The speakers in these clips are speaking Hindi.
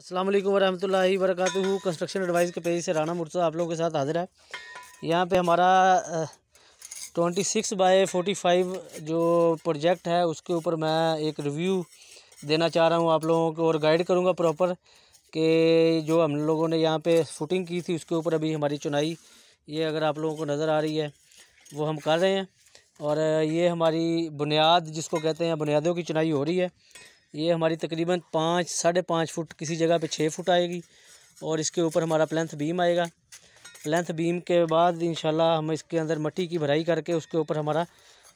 अस्सलाम वालेकुम वरहमतुल्लाहि वरकatuhu कंस्ट्रक्शन एडवाइस के पेज से राना मुर्तज़ा आप लोगों के साथ हाजिर है। यहाँ पे हमारा twenty six by forty five जो प्रोजेक्ट है, उसके ऊपर मैं एक रिव्यू देना चाह रहा हूँ आप लोगों को और गाइड करूँगा प्रॉपर कि जो हम लोगों ने यहाँ पे फुटिंग की थी, उसके ऊपर अभी हमारी चुनाई, ये अगर आप लोगों को नज़र आ रही है, वो हम कर रहे हैं। और ये हमारी बुनियाद, जिसको कहते हैं, बुनियादों की चुनाई हो रही है। ये हमारी तकरीबन पाँच, साढ़े पाँच फुट किसी जगह पे छः फुट आएगी और इसके ऊपर हमारा प्लेंथ बीम आएगा। प्लेंथ बीम के बाद इन हम इसके अंदर मट्टी की भराई करके उसके ऊपर हमारा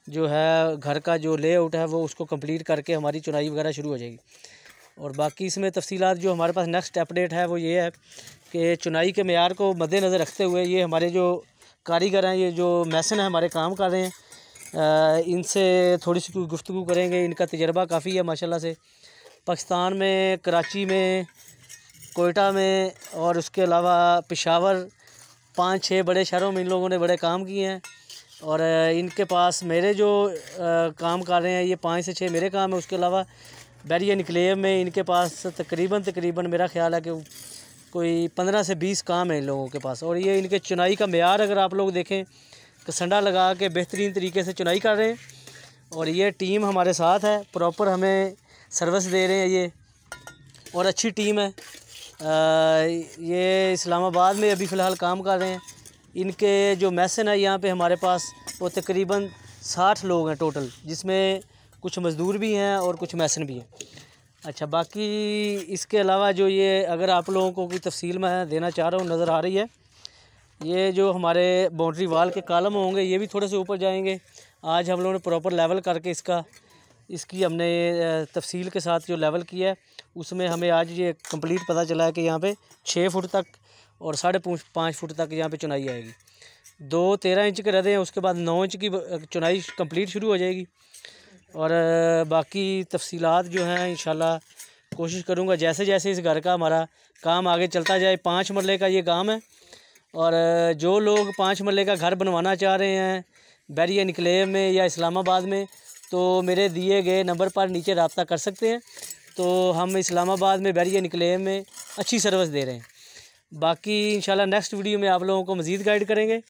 जो है घर का जो लेआउट है वो उसको कंप्लीट करके हमारी चुनाई वगैरह शुरू हो जाएगी। और बाकी इसमें तफसीलात जो हमारे पास नेक्स्ट अपडेट है वो ये है कि चुनाई के मैार को मद्देनज़र रखते हुए ये हमारे जो कारीगर हैं, ये जो मैसन हैं, हमारे काम कर रहे हैं इनसे थोड़ी सी गुफ्तु करेंगे, इनका तजर्बा काफ़ी है, माशाल्लाह से। पाकिस्तान में, कराची में, कोयटा में और उसके अलावा पेशावर, पाँच छः बड़े शहरों में इन लोगों ने बड़े काम किए हैं। और इनके पास मेरे जो काम कर रहे हैं, ये पाँच से छः मेरे काम है, उसके अलावा बैरिया निकलेव में इनके पास तकरीबन तकरीबन मेरा ख्याल है कि कोई पंद्रह से बीस काम है इन लोगों के पास। और ये इनके चुनाई का मैार अगर आप लोग देखें कसंडा लगा के बेहतरीन तरीके से चुनाई कर रहे हैं और ये टीम हमारे साथ है। प्रॉपर हमें सर्विस दे रहे हैं ये। और अच्छी टीम है। आ, ये इस्लामाबाद में अभी फ़िलहाल काम कर रहे हैं। इनके जो मैसन है यहाँ पे हमारे पास वो तकरीबन साठ लोग हैं टोटल जिसमें कुछ मज़दूर भी हैं और कुछ मैसन भी हैं। अच्छा बाकी इसके अलावा जो ये अगर आप लोगों को कोई तफसील मैं देना चाह रहा हूँ नज़र आ रही है ये जो हमारे बाउंड्री वाल के कालम होंगे, ये भी थोड़े से ऊपर जाएँगे। आज हम लोगों ने प्रॉपर लेवल करके इसका, इसकी हमने तफसील के साथ जो लेवल किया है, उसमें हमें आज ये कंप्लीट पता चला है कि यहाँ पे छः फुट तक और साढ़े पाँच फुट तक यहाँ पे चुनाई आएगी। दो तेरह इंच के रहते हैं, उसके बाद नौ इंच की चुनाई कंप्लीट शुरू हो जाएगी। और बाकी तफसीलात जो हैं इन कोशिश करूँगा जैसे जैसे इस घर का हमारा काम आगे चलता जाए, पाँच मरले का ये काम है और जो लोग पाँच मरले का घर बनवाना चाह रहे हैं बैरिया निकलेव में या इस्लामाबाद में तो मेरे दिए गए नंबर पर नीचे रबता कर सकते हैं। तो हम इस्लामाबाद में बैरिया निकलेव में अच्छी सर्विस दे रहे हैं। बाकी इंशाल्लाह नेक्स्ट वीडियो में आप लोगों को मज़ीद गाइड करेंगे।